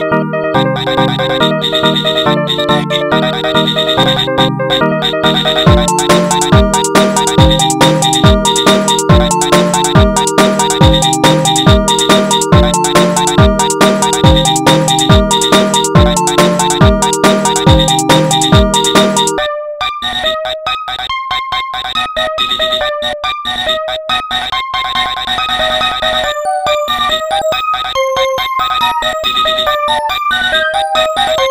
Bye. Thank